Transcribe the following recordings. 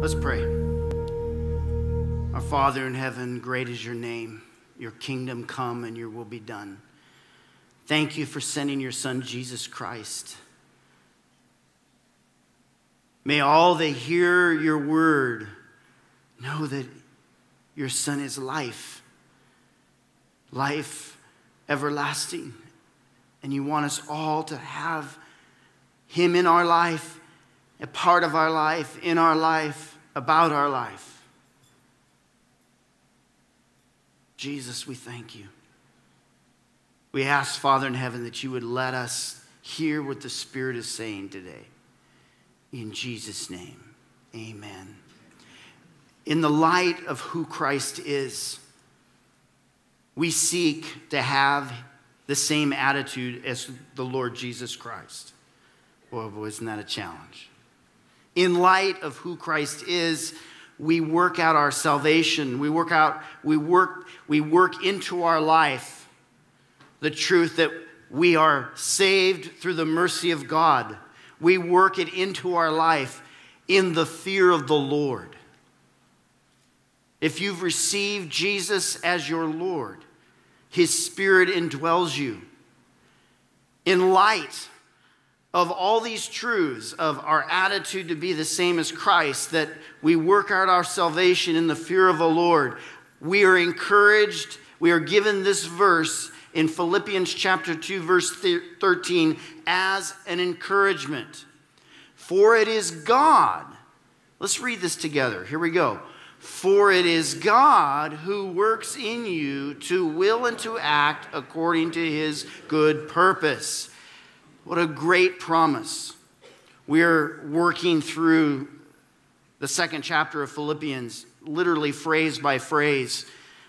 Let's pray. Our Father in heaven, great is your name. Your kingdom come and your will be done. Thank you for sending your Son, Jesus Christ. May all that hear your word know that your Son is life, life everlasting. And you want us all to have Him in our life, a part of our life, in our life, about our life. Jesus, we thank you. We ask, Father in heaven, that you would let us hear what the Spirit is saying today. In Jesus' name, amen. In the light of who Christ is, we seek to have the same attitude as the Lord Jesus Christ. Boy, isn't that a challenge? In light of who Christ is, we work out our salvation. We work out, we work, we work into our life the truth that we are saved through the mercy of God. We work it into our life in the fear of the Lord. If you've received Jesus as your Lord, His Spirit indwells you. In light of all these truths of our attitude to be the same as Christ, that we work out our salvation in the fear of the Lord, we are encouraged, we are given this verse in Philippians chapter 2 verse 13 as an encouragement. For it is God. Let's read this together. Here we go. For it is God who works in you to will and to act according to his good purpose. What a great promise. We're working through the second chapter of Philippians, literally phrase by phrase,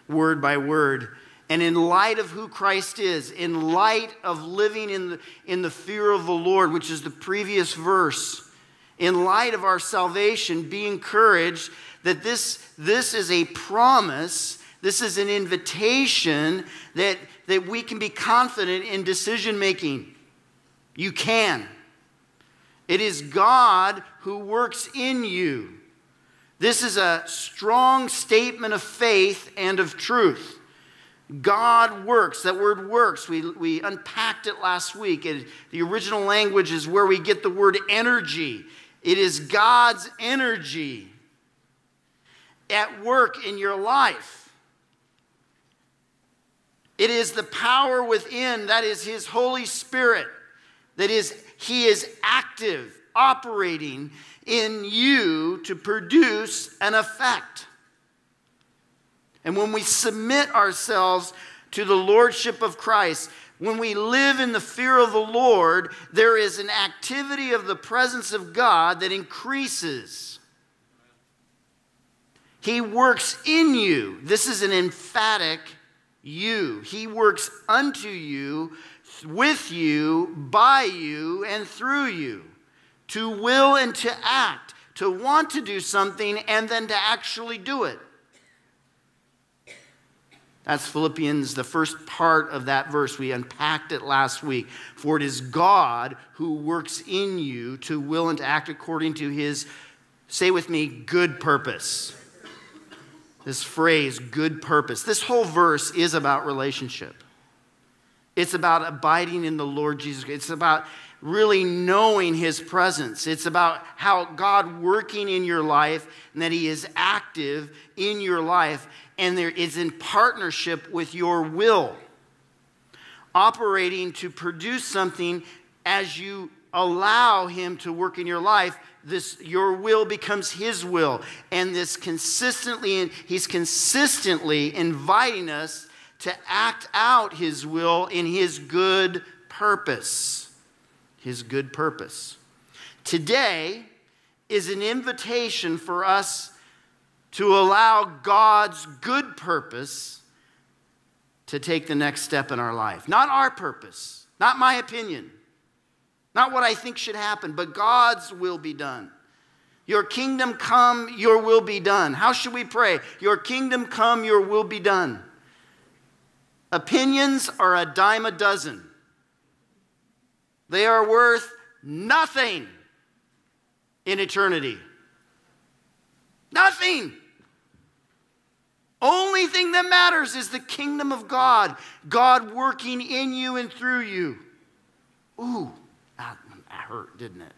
word by word. And in light of who Christ is, in light of living in the, in the fear of the Lord, which is the previous verse, in light of our salvation, be encouraged that this, this is a promise, this is an invitation that, that we can be confident in decision making. You can. It is God who works in you. This is a strong statement of faith and of truth. God works. That word works, we, we unpacked it last week. It, the original language is where we get the word energy. It is God's energy at work in your life. It is the power within, that is His Holy Spirit, that is, He is active, operating in you to produce an effect. And when we submit ourselves to the Lordship of Christ, when we live in the fear of the Lord, there is an activity of the presence of God that increases. He works in you. This is an emphatic you. He works unto you, with you, by you, and through you to will and to act, to want to do something and then to actually do it. That's Philippians, the first part of that verse. We unpacked it last week. For it is God who works in you to will and to act according to his, say with me, good purpose. This phrase, good purpose. This whole verse is about relationship. It's about abiding in the Lord Jesus. It's about really knowing his presence. It's about how God working in your life and that he is active in your life and there is in partnership with your will, operating to produce something as you allow him to work in your life this your will becomes his will and this consistently and he's consistently inviting us to act out his will in his good purpose his good purpose today is an invitation for us to allow God's good purpose to take the next step in our life. Not our purpose, not my opinion, not what I think should happen, but God's will be done. Your kingdom come, your will be done. How should we pray? Your kingdom come, your will be done. Opinions are a dime a dozen, they are worth nothing in eternity. Nothing. Only thing that matters is the kingdom of God, God working in you and through you. Ooh, that, hurt, didn't it?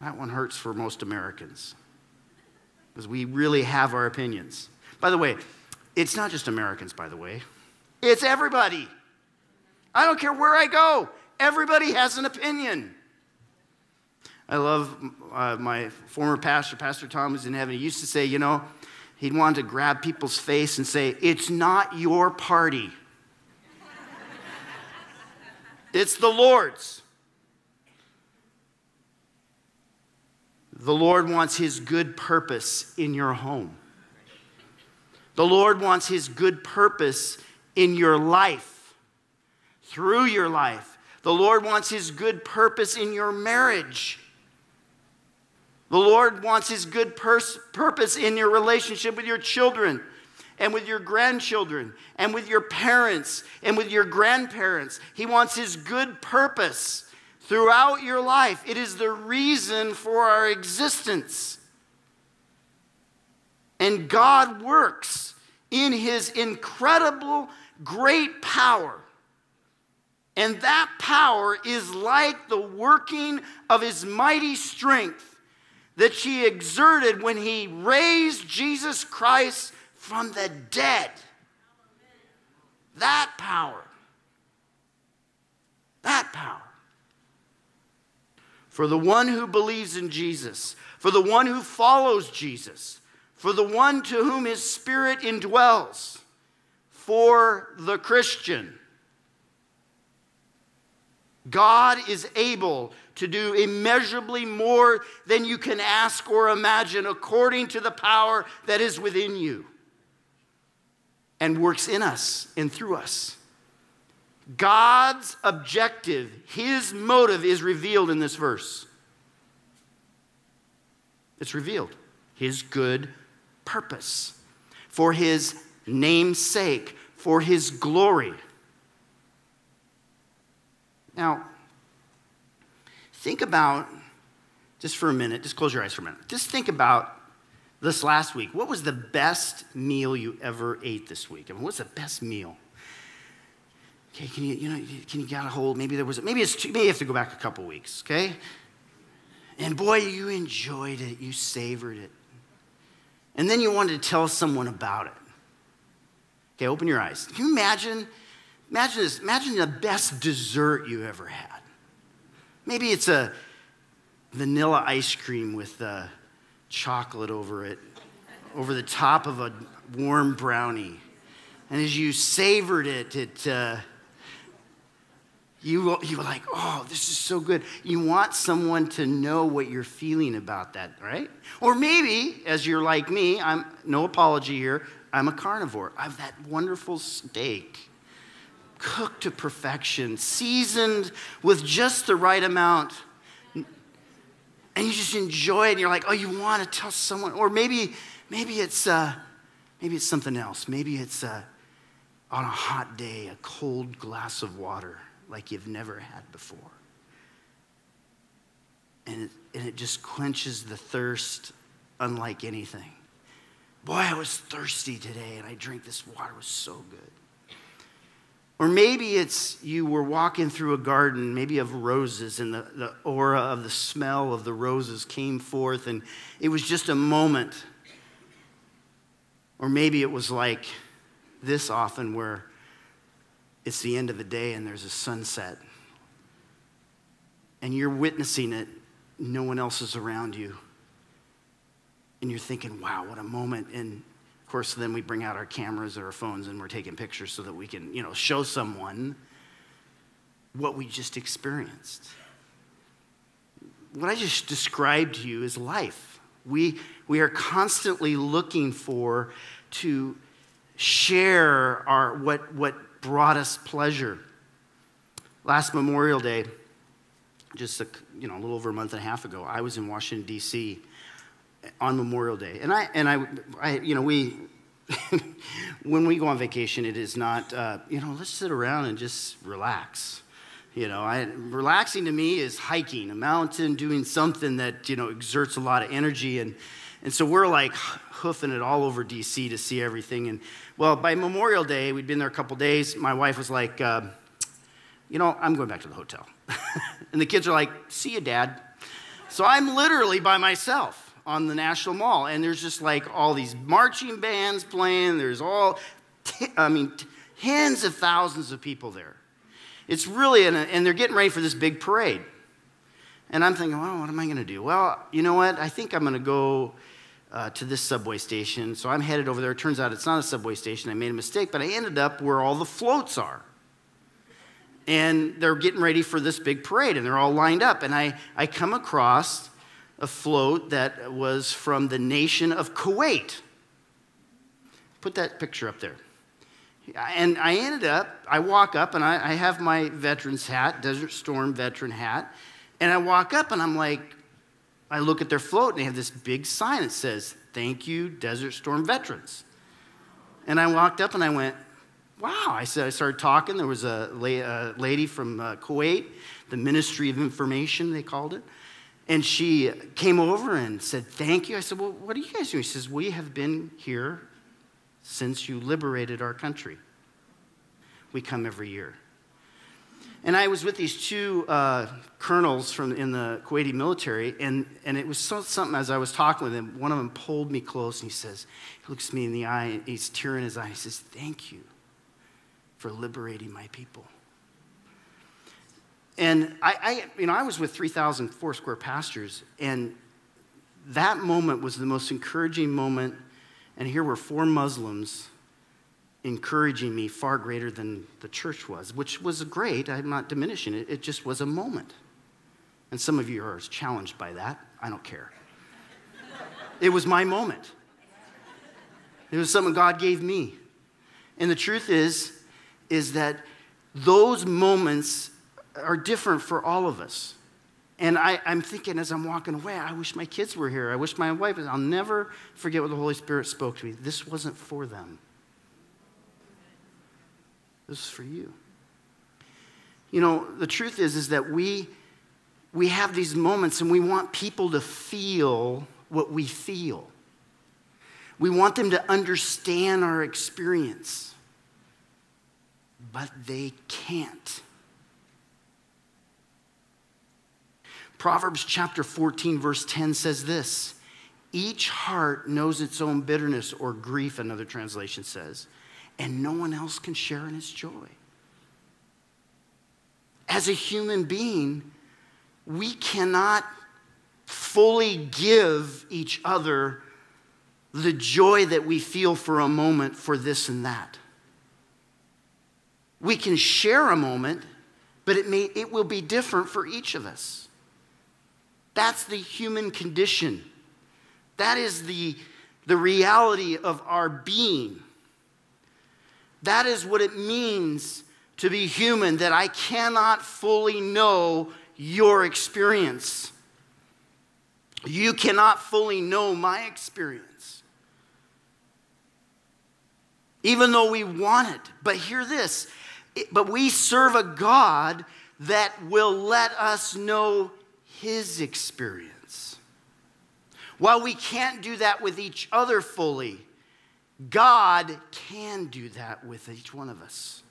That one hurts for most Americans because we really have our opinions. By the way, it's not just Americans, by the way, it's everybody. I don't care where I go, everybody has an opinion. I love uh, my former pastor, Pastor Tom, who's in heaven. He used to say, you know, he'd want to grab people's face and say, It's not your party, it's the Lord's. The Lord wants His good purpose in your home. The Lord wants His good purpose in your life, through your life. The Lord wants His good purpose in your marriage. The Lord wants His good pers- purpose in your relationship with your children and with your grandchildren and with your parents and with your grandparents. He wants His good purpose throughout your life. It is the reason for our existence. And God works in His incredible, great power. And that power is like the working of His mighty strength that she exerted when he raised Jesus Christ from the dead. That power. That power. For the one who believes in Jesus, for the one who follows Jesus, for the one to whom his spirit indwells, for the Christian. God is able to do immeasurably more than you can ask or imagine according to the power that is within you and works in us and through us. God's objective, his motive is revealed in this verse. It's revealed. His good purpose for his name's sake, for his glory. Now, think about, just for a minute, just close your eyes for a minute. Just think about this last week. What was the best meal you ever ate this week? I mean, what's the best meal? Okay, can you, you know, can you get a hold? Maybe there was, maybe it's, maybe you have to go back a couple weeks, okay? And boy, you enjoyed it, you savored it. And then you wanted to tell someone about it. Okay, open your eyes. Can you imagine Imagine this. Imagine the best dessert you ever had. Maybe it's a vanilla ice cream with uh, chocolate over it, over the top of a warm brownie. And as you savored it, it uh, you, you were like, oh, this is so good. You want someone to know what you're feeling about that, right? Or maybe, as you're like me, I'm no apology here, I'm a carnivore. I have that wonderful steak cooked to perfection, seasoned with just the right amount. And you just enjoy it, and you're like, oh, you want to tell someone, or maybe, maybe it's, uh, maybe it's something else. Maybe it's uh, on a hot day, a cold glass of water like you've never had before, and it, and it just quenches the thirst unlike anything. Boy, I was thirsty today, and I drank this water. It was so good. Or maybe it's you were walking through a garden, maybe of roses, and the, the aura of the smell of the roses came forth, and it was just a moment. Or maybe it was like this often, where it's the end of the day and there's a sunset, and you're witnessing it, no one else is around you. And you're thinking, wow, what a moment. And of course, then we bring out our cameras or our phones and we're taking pictures so that we can, you know, show someone what we just experienced. What I just described to you is life. We, we are constantly looking for to share our, what, what brought us pleasure. Last Memorial Day, just a, you know, a little over a month and a half ago, I was in Washington, D.C on Memorial Day. And I, and I, I you know, we, when we go on vacation, it is not, uh, you know, let's sit around and just relax. You know, I, relaxing to me is hiking a mountain, doing something that, you know, exerts a lot of energy. And, and so we're like hoofing it all over DC to see everything. And well, by Memorial Day, we'd been there a couple days. My wife was like, uh, you know, I'm going back to the hotel. and the kids are like, see you, dad. So I'm literally by myself on the National Mall. And there's just like all these marching bands playing. There's all, t- I mean, tens of thousands of people there. It's really, an, and they're getting ready for this big parade. And I'm thinking, well, what am I going to do? Well, you know what? I think I'm going to go uh, to this subway station. So I'm headed over there. It turns out it's not a subway station. I made a mistake, but I ended up where all the floats are. And they're getting ready for this big parade, and they're all lined up. And I, I come across a float that was from the nation of Kuwait. Put that picture up there. And I ended up, I walk up and I, I, have my veteran's hat, Desert Storm veteran hat. And I walk up and I'm like, I look at their float and they have this big sign that says, Thank you, Desert Storm veterans. And I walked up and I went, Wow. I said, I started talking. There was a, lady from uh, Kuwait, the Ministry of Information, they called it. And she came over and said, Thank you. I said, Well, what are you guys doing? She says, We have been here since you liberated our country. We come every year. And I was with these two uh, colonels from in the Kuwaiti military, and, and it was so, something as I was talking with them, one of them pulled me close and he says, he looks me in the eye, and he's tearing his eye. He says, Thank you for liberating my people. And I, I you know, I was with 3,000 Foursquare pastors, and that moment was the most encouraging moment and here were four Muslims encouraging me far greater than the church was, which was great. I'm not diminishing it. It just was a moment. And some of you are challenged by that. I don't care. it was my moment. It was something God gave me. And the truth is, is that those moments are different for all of us. And I, am thinking as I'm walking away, I wish my kids were here. I wish my wife was. I'll never forget what the Holy Spirit spoke to me. This wasn't for them, this is for you. You know, the truth is, is that we, we have these moments and we want people to feel what we feel. We want them to understand our experience, but they can't. Proverbs chapter 14, verse 10 says this Each heart knows its own bitterness or grief, another translation says, and no one else can share in its joy. As a human being, we cannot fully give each other the joy that we feel for a moment for this and that. We can share a moment, but it, may, it will be different for each of us. That's the human condition. That is the, the reality of our being. That is what it means to be human, that I cannot fully know your experience. You cannot fully know my experience. Even though we want it. But hear this but we serve a God that will let us know his experience. While we can't do that with each other fully, God can do that with each one of us.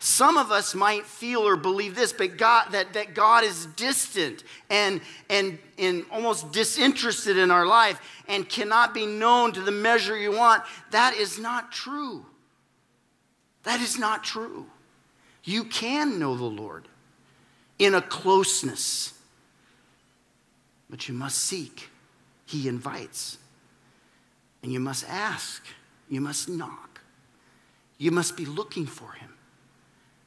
Some of us might feel or believe this, but God, that, that God is distant and, and, and almost disinterested in our life and cannot be known to the measure you want. That is not true. That is not true. You can know the Lord in a closeness. But you must seek. He invites. And you must ask. You must knock. You must be looking for him.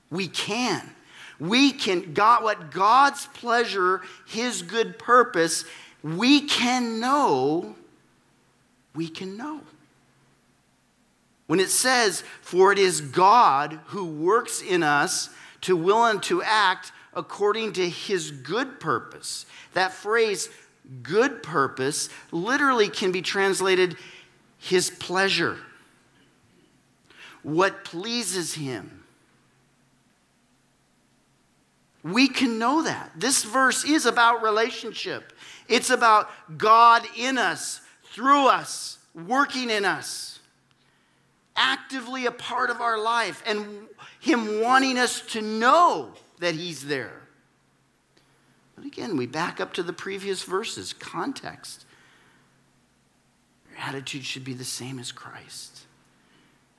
We can. We can, God, what God's pleasure, his good purpose, we can know. We can know. When it says, For it is God who works in us to will and to act according to his good purpose. That phrase, good purpose, literally can be translated his pleasure, what pleases him. We can know that. This verse is about relationship. It's about God in us, through us, working in us, actively a part of our life, and Him wanting us to know that He's there. But again, we back up to the previous verses context. Attitude should be the same as Christ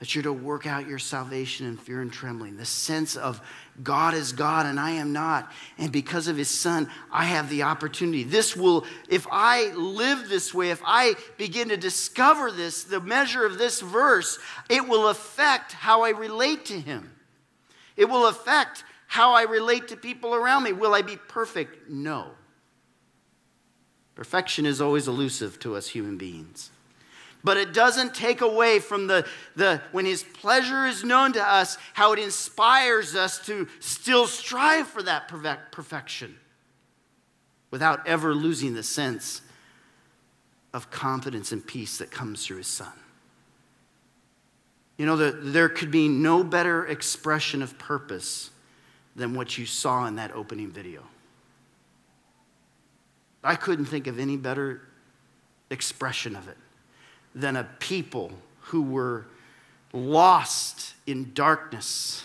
that you're to work out your salvation in fear and trembling. The sense of God is God and I am not. And because of his son, I have the opportunity. This will, if I live this way, if I begin to discover this, the measure of this verse, it will affect how I relate to him. It will affect how I relate to people around me. Will I be perfect? No. Perfection is always elusive to us human beings. But it doesn't take away from the, the when his pleasure is known to us, how it inspires us to still strive for that perfection without ever losing the sense of confidence and peace that comes through his son. You know, the, there could be no better expression of purpose than what you saw in that opening video. I couldn't think of any better expression of it than a people who were lost in darkness.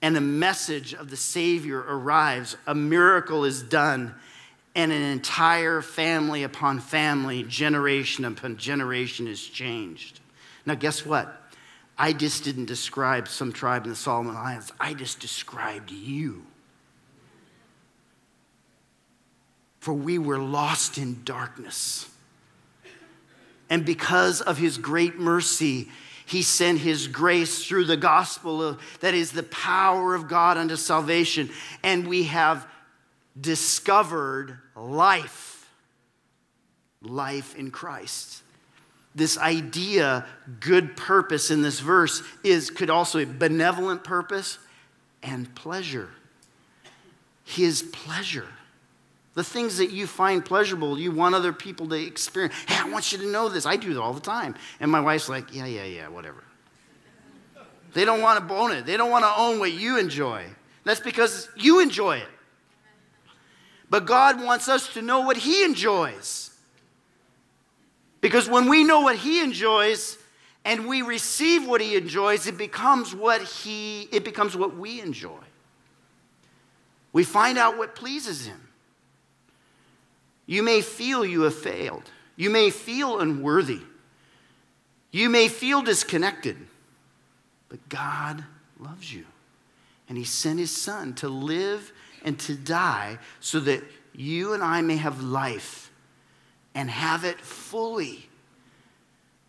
And a message of the Savior arrives, a miracle is done, and an entire family upon family, generation upon generation is changed. Now, guess what? I just didn't describe some tribe in the Solomon Islands, I just described you. For we were lost in darkness and because of his great mercy, he sent his grace through the gospel of, that is the power of God unto salvation. And we have discovered life, life in Christ. This idea, good purpose in this verse, is could also be benevolent purpose and pleasure. His pleasure. The things that you find pleasurable, you want other people to experience. Hey, I want you to know this. I do that all the time. And my wife's like, yeah, yeah, yeah, whatever. They don't want to own it. They don't want to own what you enjoy. That's because you enjoy it. But God wants us to know what He enjoys. Because when we know what He enjoys and we receive what He enjoys, it becomes what He it becomes what we enjoy. We find out what pleases Him. You may feel you have failed. You may feel unworthy. You may feel disconnected. But God loves you. And He sent His Son to live and to die so that you and I may have life and have it fully.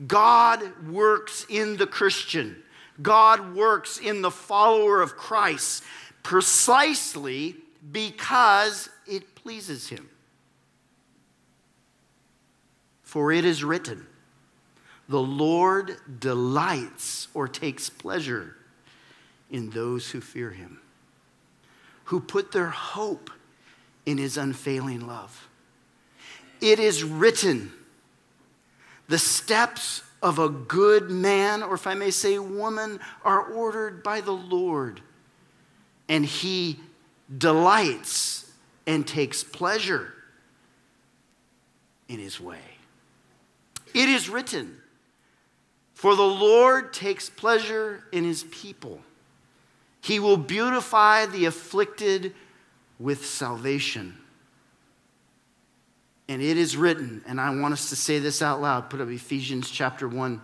God works in the Christian, God works in the follower of Christ precisely because it pleases Him. For it is written, the Lord delights or takes pleasure in those who fear him, who put their hope in his unfailing love. It is written, the steps of a good man, or if I may say woman, are ordered by the Lord, and he delights and takes pleasure in his way. It is written, For the Lord takes pleasure in his people. He will beautify the afflicted with salvation. And it is written, and I want us to say this out loud. Put up Ephesians chapter 1,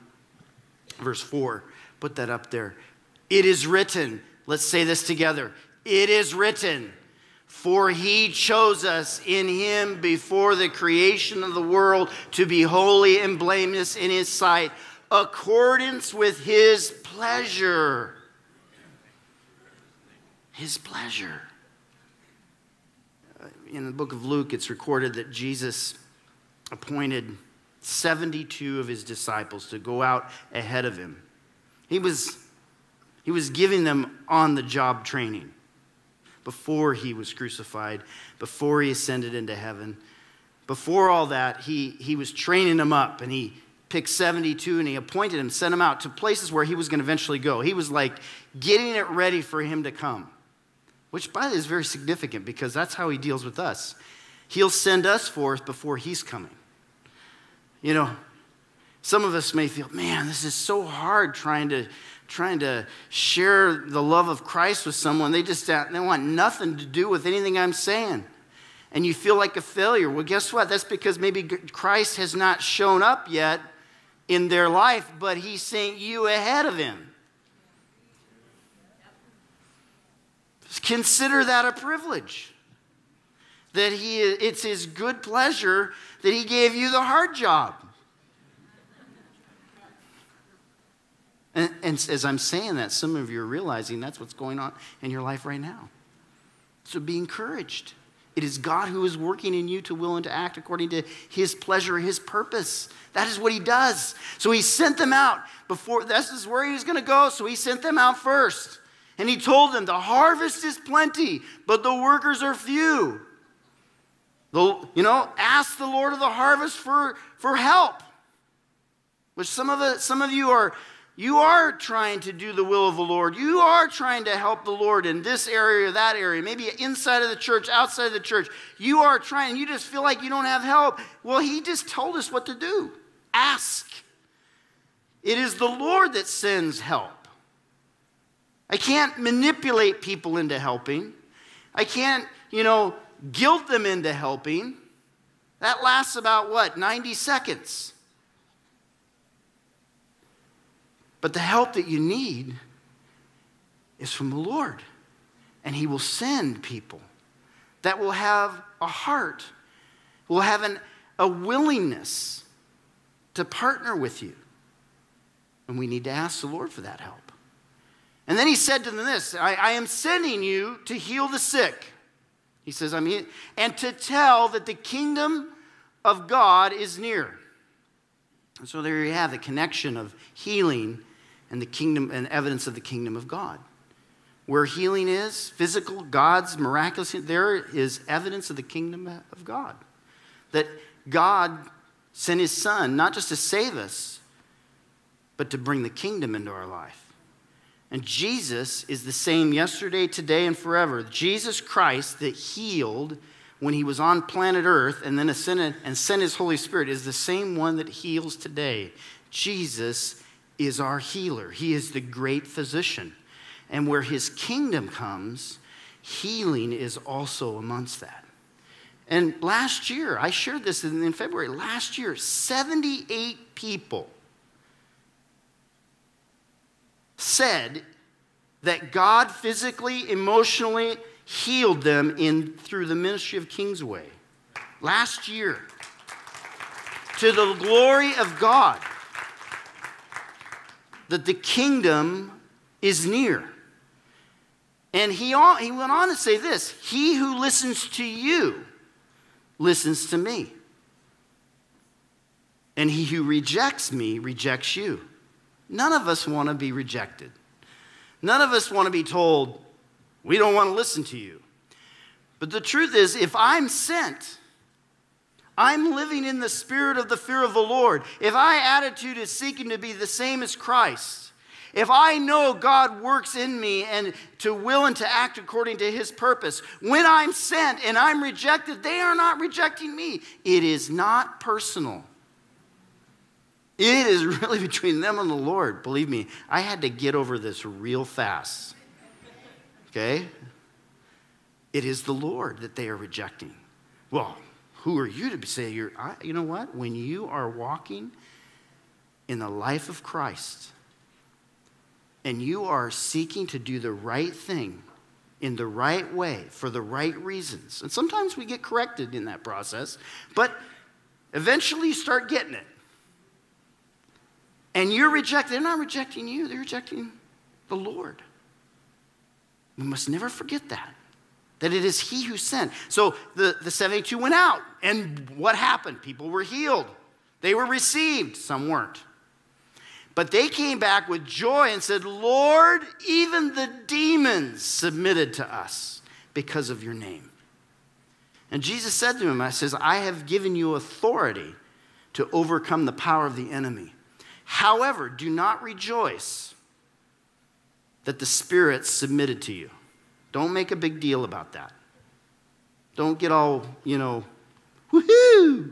verse 4. Put that up there. It is written. Let's say this together. It is written. For he chose us in him before the creation of the world to be holy and blameless in his sight, accordance with his pleasure. His pleasure. In the book of Luke, it's recorded that Jesus appointed 72 of his disciples to go out ahead of him. He was, he was giving them on the job training before he was crucified, before he ascended into heaven. Before all that, he, he was training them up and he picked 72 and he appointed them, sent them out to places where he was going to eventually go. He was like getting it ready for him to come. which by the way is very significant because that's how he deals with us. He'll send us forth before he's coming. You know, some of us may feel, man, this is so hard trying to trying to share the love of Christ with someone. They just they want nothing to do with anything I'm saying. And you feel like a failure. Well, guess what? That's because maybe Christ has not shown up yet in their life, but he sent you ahead of him. Consider that a privilege. That he, it's his good pleasure that he gave you the hard job. And, and, as I'm saying that, some of you are realizing that's what's going on in your life right now. So be encouraged. It is God who is working in you to will and to act according to his pleasure, his purpose. That is what he does. So he sent them out before, this is where he was going to go. So he sent them out first. And he told them, The harvest is plenty, but the workers are few. The, you know, ask the Lord of the harvest for, for help. Which some of, the, some of you are you are trying to do the will of the Lord. You are trying to help the Lord in this area or that area, maybe inside of the church, outside of the church. You are trying, you just feel like you don't have help. Well, He just told us what to do ask. It is the Lord that sends help. I can't manipulate people into helping. I can't, you know, guilt them into helping. That lasts about what, 90 seconds. But the help that you need is from the Lord. And He will send people that will have a heart, will have an, a willingness to partner with you. And we need to ask the Lord for that help. And then he said to them this I, I am sending you to heal the sick. He says, I'm here, and to tell that the kingdom of God is near. And so there you have the connection of healing and the kingdom and evidence of the kingdom of God. Where healing is, physical, God's miraculous, there is evidence of the kingdom of God. That God sent his son not just to save us, but to bring the kingdom into our life. And Jesus is the same yesterday, today, and forever. Jesus Christ that healed when he was on planet Earth and then ascended and sent his Holy Spirit is the same one that heals today. Jesus is our healer, He is the great physician. And where His kingdom comes, healing is also amongst that. And last year, I shared this in, February, last year, 78 people said that God physically, emotionally healed them in, through the ministry of King's Way. Last year. To the glory of God that the kingdom is near. And he, he went on to say this He who listens to you listens to me. And he who rejects me rejects you. None of us want to be rejected. None of us want to be told, we don't want to listen to you. But the truth is, if I'm sent, I'm living in the spirit of the fear of the Lord. If my attitude is seeking to be the same as Christ, if I know God works in me and to will and to act according to his purpose, when I'm sent and I'm rejected, they are not rejecting me. It is not personal. It is really between them and the Lord. Believe me, I had to get over this real fast. Okay? It is the Lord that they are rejecting. Well, who are you to say you're, I, you know what? When you are walking in the life of Christ and you are seeking to do the right thing in the right way for the right reasons, and sometimes we get corrected in that process, but eventually you start getting it. And you're rejected. They're not rejecting you, they're rejecting the Lord. We must never forget that that it is he who sent. So the, the 72 went out, and what happened? People were healed, they were received, some weren't. But they came back with joy and said, Lord, even the demons submitted to us because of your name. And Jesus said to him, I says, I have given you authority to overcome the power of the enemy. However, do not rejoice that the spirits submitted to you. Don't make a big deal about that. Don't get all, you know, woohoo.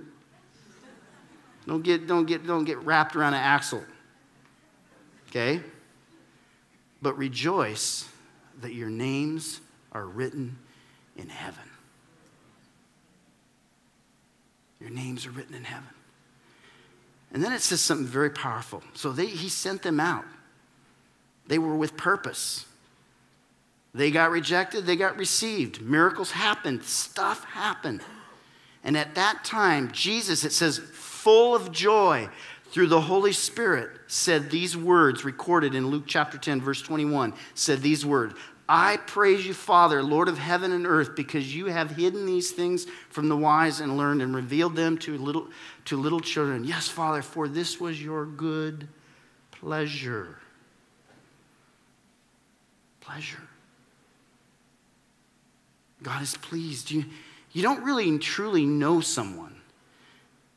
Don't get, don't get, don't get wrapped around an axle. Okay? But rejoice that your names are written in heaven. Your names are written in heaven. And then it says something very powerful. So they, he sent them out. They were with purpose. They got rejected, they got received. Miracles happened, stuff happened. And at that time, Jesus, it says, full of joy through the Holy Spirit, said these words recorded in Luke chapter 10, verse 21, said these words I praise you, Father, Lord of heaven and earth, because you have hidden these things from the wise and learned and revealed them to little, to little children. Yes, Father, for this was your good pleasure. Pleasure. God is pleased. You, you don't really truly know someone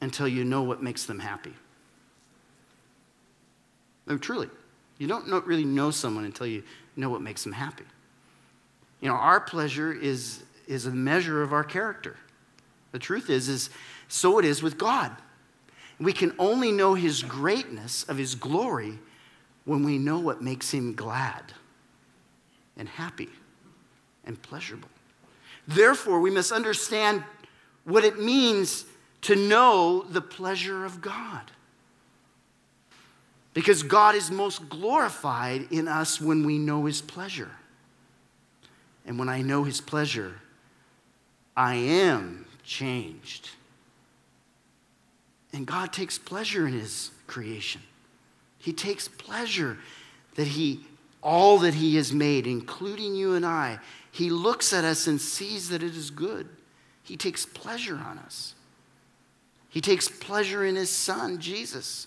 until you know what makes them happy. No, truly. You don't know, really know someone until you know what makes them happy. You know, our pleasure is, is a measure of our character. The truth is, is so it is with God. We can only know his greatness of his glory when we know what makes him glad and happy and pleasurable. Therefore, we must understand what it means to know the pleasure of God. Because God is most glorified in us when we know his pleasure. And when I know his pleasure, I am changed. And God takes pleasure in his creation. He takes pleasure that he all that he has made, including you and I, he looks at us and sees that it is good. He takes pleasure on us. He takes pleasure in his son, Jesus.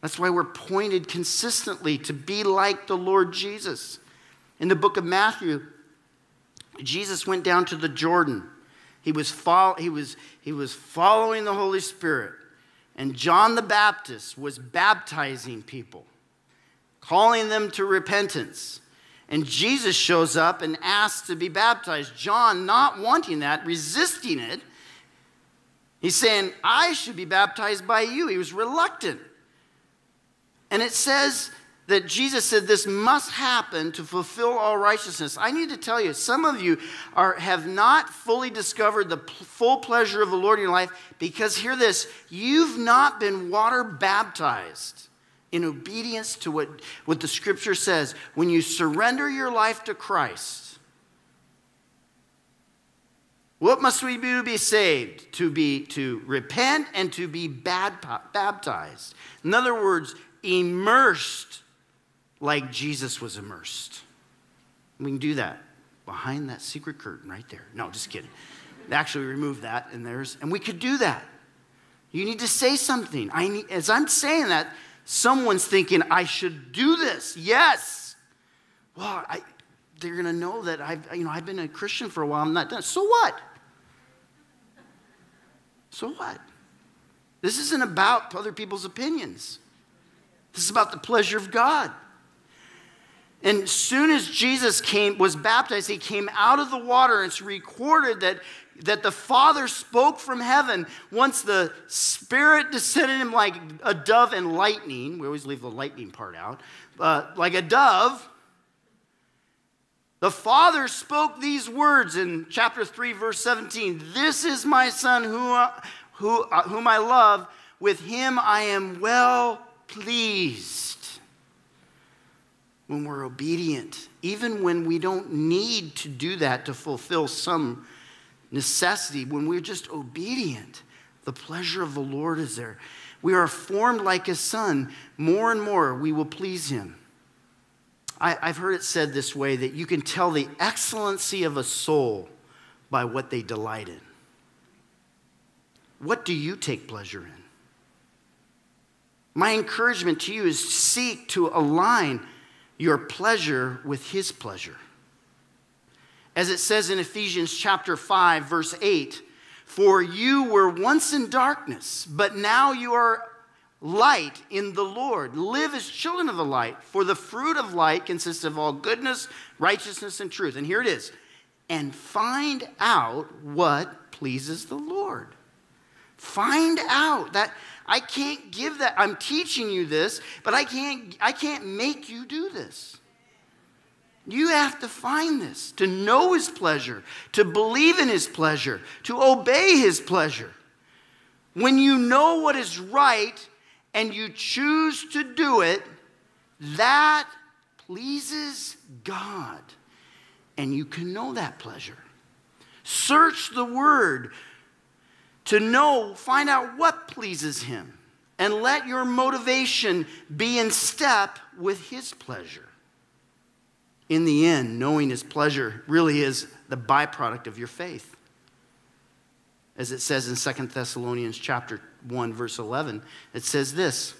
That's why we're pointed consistently to be like the Lord Jesus. In the book of Matthew, Jesus went down to the Jordan. He was, he, was, he was following the Holy Spirit. And John the Baptist was baptizing people, calling them to repentance. And Jesus shows up and asks to be baptized. John, not wanting that, resisting it, he's saying, I should be baptized by you. He was reluctant. And it says that Jesus said this must happen to fulfill all righteousness. I need to tell you, some of you are, have not fully discovered the full pleasure of the Lord in your life because, hear this, you've not been water baptized in obedience to what, what the scripture says. When you surrender your life to Christ, what must we do to be saved? To be to repent and to be bad, baptized. In other words, immersed like Jesus was immersed. We can do that behind that secret curtain right there. No, just kidding. Actually, remove that and there's, and we could do that. You need to say something. I need, as I'm saying that, someone's thinking, I should do this. Yes. Well, I, they're going to know that I've, you know, I've been a Christian for a while. I'm not done. So what? So what? This isn't about other people's opinions. This is about the pleasure of God. And soon as Jesus came, was baptized, he came out of the water. It's recorded that, that the Father spoke from heaven once the Spirit descended him like a dove and lightning. We always leave the lightning part out. Uh, like a dove. The Father spoke these words in chapter 3, verse 17 This is my Son who, who, uh, whom I love. With him I am well pleased when we're obedient, even when we don't need to do that to fulfill some necessity, when we're just obedient, the pleasure of the Lord is there. We are formed like a son. More and more, we will please him. I, have heard it said this way that you can tell the excellency of a soul by what they delight in. What do you take pleasure in? My encouragement to you is seek to align your pleasure with his pleasure. As it says in Ephesians chapter 5 verse 8, for you were once in darkness, but now you are light in the Lord. Live as children of the light, for the fruit of light consists of all goodness, righteousness, and truth. And here it is. And find out what pleases the Lord. Find out that I can't give that. I'm teaching you this, but I can't I can't make you do this. You have to find this, to know his pleasure, to believe in his pleasure, to obey his pleasure. When you know what is right and you choose to do it, that pleases God. And you can know that pleasure. Search the word to know, find out what pleases Him, and let your motivation be in step with His pleasure. In the end, knowing His pleasure really is the byproduct of your faith. As it says in Second Thessalonians chapter 1 verse 11 it says this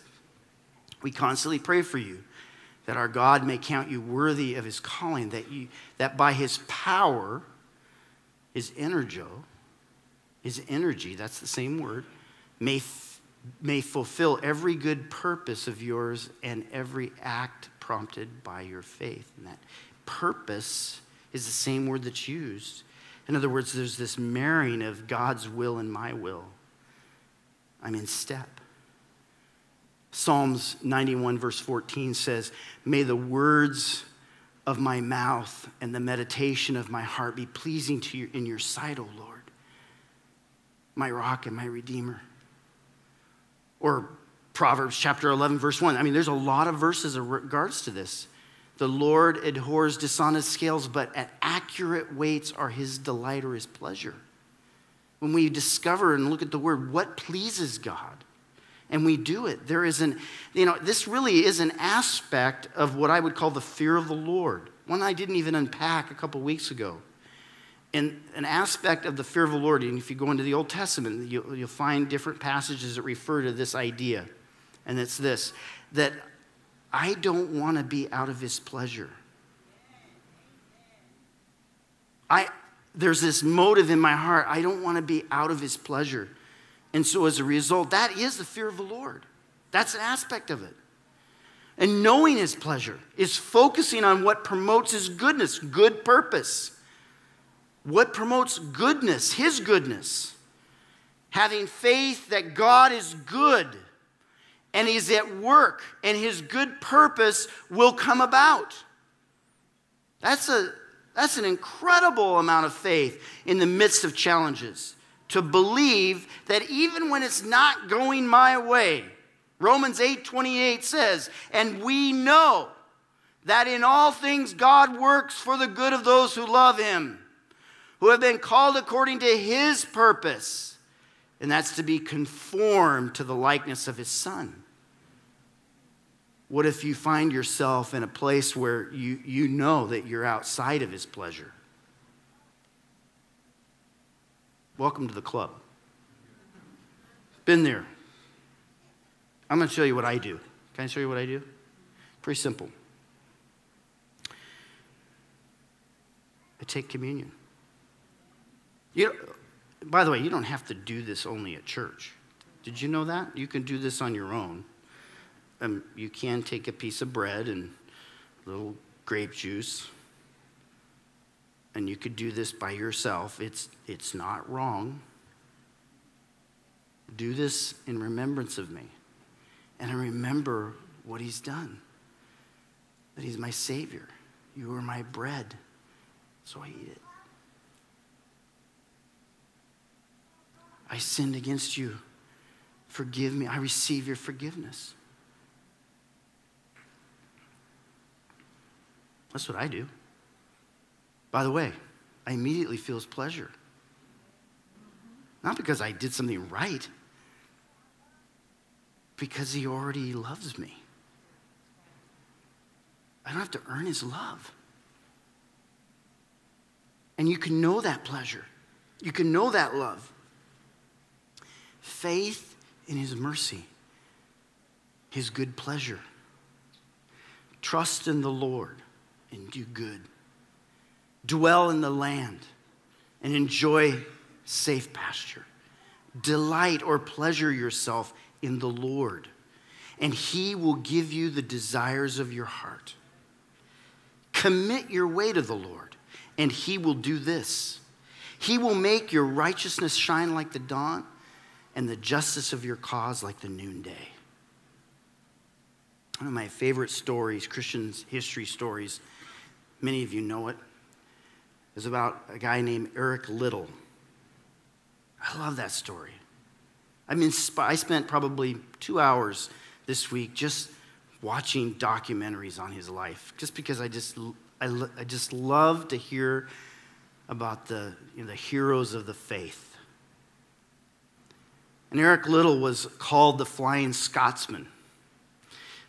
we constantly pray for you that our God may count you worthy of his calling that you that by his power his energo his energy that's the same word may may fulfill every good purpose of yours and every act prompted by your faith and that purpose is the same word that's used in other words, there's this marrying of God's will and my will. I'm in step. Psalms 91, verse 14 says, May the words of my mouth and the meditation of my heart be pleasing to you in your sight, O Lord, my rock and my redeemer. Or Proverbs chapter 11, verse 1. I mean, there's a lot of verses in regards to this. The Lord abhors dishonest scales, but at accurate weights are his delight or his pleasure. When we discover and look at the word, what pleases God? And we do it. There is an, you know, this really is an aspect of what I would call the fear of the Lord. One I didn't even unpack a couple weeks ago. And an aspect of the fear of the Lord, and if you go into the Old Testament, you'll, you'll find different passages that refer to this idea. And it's this that I don't want to be out of his pleasure. I, there's this motive in my heart. I don't want to be out of his pleasure. And so, as a result, that is the fear of the Lord. That's an aspect of it. And knowing his pleasure is focusing on what promotes his goodness, good purpose. What promotes goodness, his goodness. Having faith that God is good and he's at work and his good purpose will come about. That's, a, that's an incredible amount of faith in the midst of challenges. To believe that even when it's not going my way, Romans 8 28 says, and we know that in all things God works for the good of those who love him, who have been called according to his purpose, and that's to be conformed to the likeness of his son. What if you find yourself in a place where you, you know that you're outside of his pleasure? Welcome to the club. Been there. I'm going to show you what I do. Can I show you what I do? Pretty simple. I take communion. You, by the way, you don't have to do this only at church. Did you know that? You can do this on your own um, you can take a piece of bread and a little grape juice, and you could do this by yourself. It's, it's not wrong. Do this in remembrance of me. And I remember what he's done that he's my Savior. You are my bread, so I eat it. I sinned against you. Forgive me. I receive your forgiveness. That's what I do. By the way, I immediately feel his pleasure. Not because I did something right, because he already loves me. I don't have to earn his love. And you can know that pleasure. You can know that love. Faith in his mercy, his good pleasure. Trust in the Lord and do good. Dwell in the land and enjoy safe pasture. Delight or pleasure yourself in the Lord. and he will give you the desires of your heart. Commit your way to the Lord, and he will do this. He will make your righteousness shine like the dawn, and the justice of your cause like the noonday. One of my favorite stories, Christian history stories, many of you know it, is about a guy named Eric Liddell. I love that story. I mean, I spent probably two hours this week just watching documentaries on his life, just because I just, I, I just love to hear about the, you know, the heroes of the faith. And Eric Liddell was called the Flying Scotsman.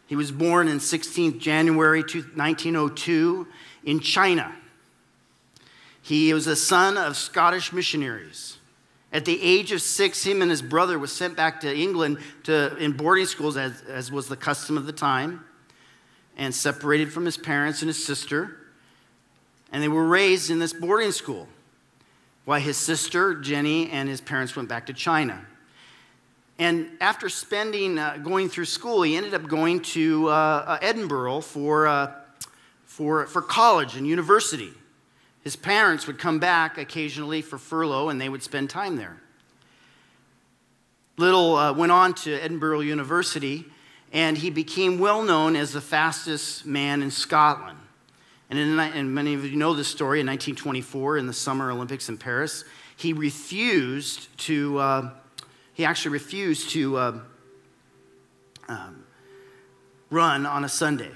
He was born in 16th January 1902 in China. He was a son of Scottish missionaries. At the age of six, him and his brother were sent back to England to, in boarding schools, as, as was the custom of the time, and separated from his parents and his sister. And they were raised in this boarding school while his sister, Jenny, and his parents went back to China. And after spending, uh, going through school, he ended up going to uh, uh Edinburgh for, uh, for, for college and university. His parents would come back occasionally for furlough and they would spend time there. Liddell uh, went on to Edinburgh University and he became well known as the fastest man in Scotland. And, in, and many of you know this story in 1924 in the Summer Olympics in Paris, he refused to, uh, he actually refused to uh, um, run on a Sunday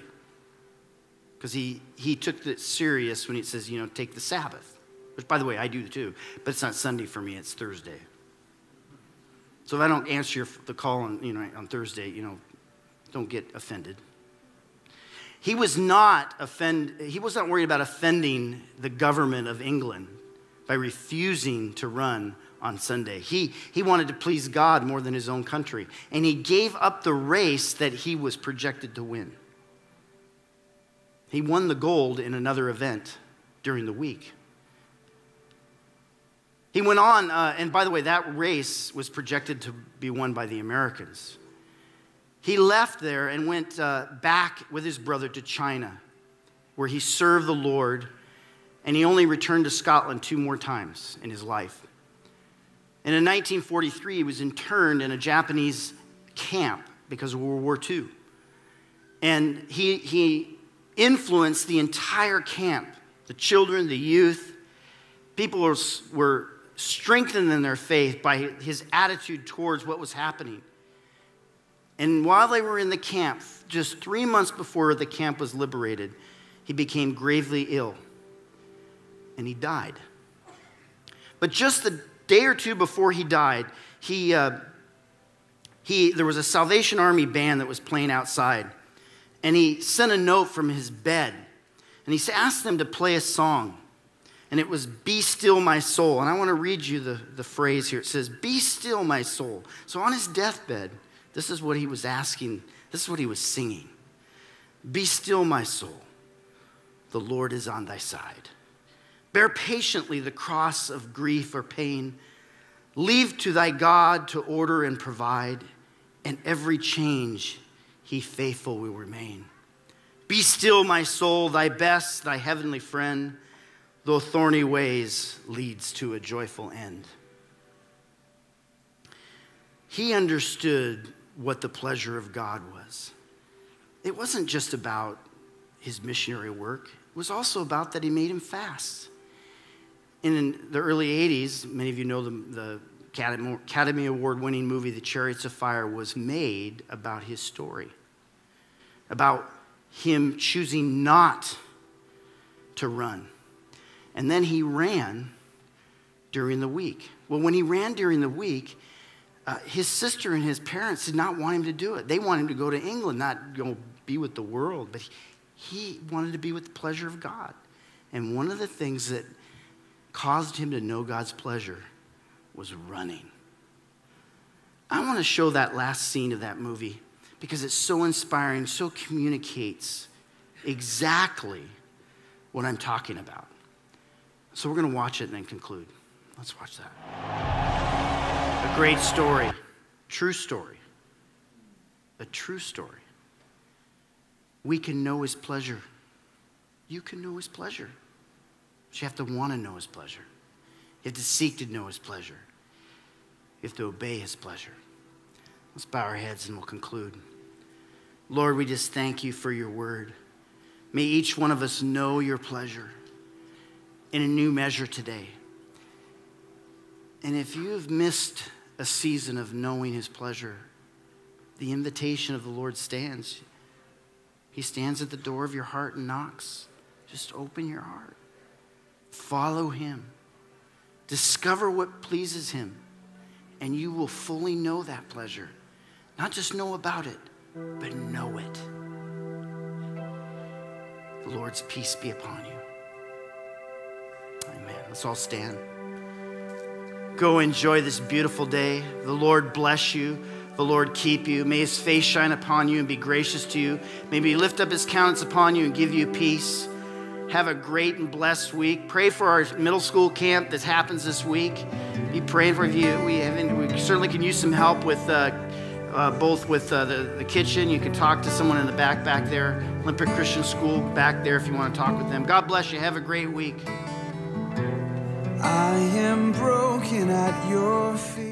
because he, he took it serious when he says, you know, take the Sabbath. Which, by the way, I do too, but it's not Sunday for me, it's Thursday. So if I don't answer your, the call on, you know, on Thursday, you know, don't get offended. He was not offend, he was not worried about offending the government of England by refusing to run on Sunday. He, he wanted to please God more than his own country. And he gave up the race that he was projected to win. He won the gold in another event during the week. He went on, uh, and by the way, that race was projected to be won by the Americans. He left there and went uh, back with his brother to China, where he served the Lord, and he only returned to Scotland two more times in his life. And in 1943, he was interned in a Japanese camp because of World War II. And he, he influenced the entire camp the children, the youth. People were, were strengthened in their faith by his attitude towards what was happening. And while they were in the camp, just three months before the camp was liberated, he became gravely ill and he died. But just the day or two before he died, he, uh, he, there was a Salvation Army band that was playing outside and he sent a note from his bed and he asked them to play a song. And it was, Be still, my soul. And I want to read you the, the phrase here. It says, Be still, my soul. So on his deathbed, this is what he was asking, this is what he was singing Be still, my soul. The Lord is on thy side. Bear patiently the cross of grief or pain. Leave to thy God to order and provide, and every change he faithful will remain. Be still, my soul, thy best, thy heavenly friend, though thorny ways leads to a joyful end. He understood what the pleasure of God was. It wasn't just about his missionary work, it was also about that he made him fast. In the early 80s, many of you know the, the Academy Award winning movie, The Chariots of Fire, was made about his story, about him choosing not to run. And then he ran during the week. Well, when he ran during the week, uh, his sister and his parents did not want him to do it. They wanted him to go to England, not go be with the world, but he, he wanted to be with the pleasure of God. And one of the things that caused him to know God's pleasure was running. I want to show that last scene of that movie because it's so inspiring, so communicates exactly what I'm talking about. So we're going to watch it and then conclude. Let's watch that. A great story, true story. a true story, we can know his pleasure. You can know his pleasure. But you have to want to know his pleasure. You have to seek to know his pleasure. You have to obey his pleasure. Let's bow our heads and we'll conclude. Lord, we just thank you for your word. May each one of us know your pleasure in a new measure today. And if you have missed a season of knowing his pleasure, the invitation of the Lord stands. He stands at the door of your heart and knocks. Just open your heart. Follow him. Discover what pleases him, and you will fully know that pleasure. Not just know about it, but know it. The Lord's peace be upon you. Amen. Let's all stand. Go enjoy this beautiful day. The Lord bless you. The Lord keep you. May his face shine upon you and be gracious to you. May he lift up his countenance upon you and give you peace. Have a great and blessed week. Pray for our middle school camp that happens this week. Be praying for you. We, we certainly can use some help with uh, uh, both with uh, the, the kitchen. You can talk to someone in the back back there. Olympic Christian School back there if you want to talk with them. God bless you. Have a great week. I am broken at your feet.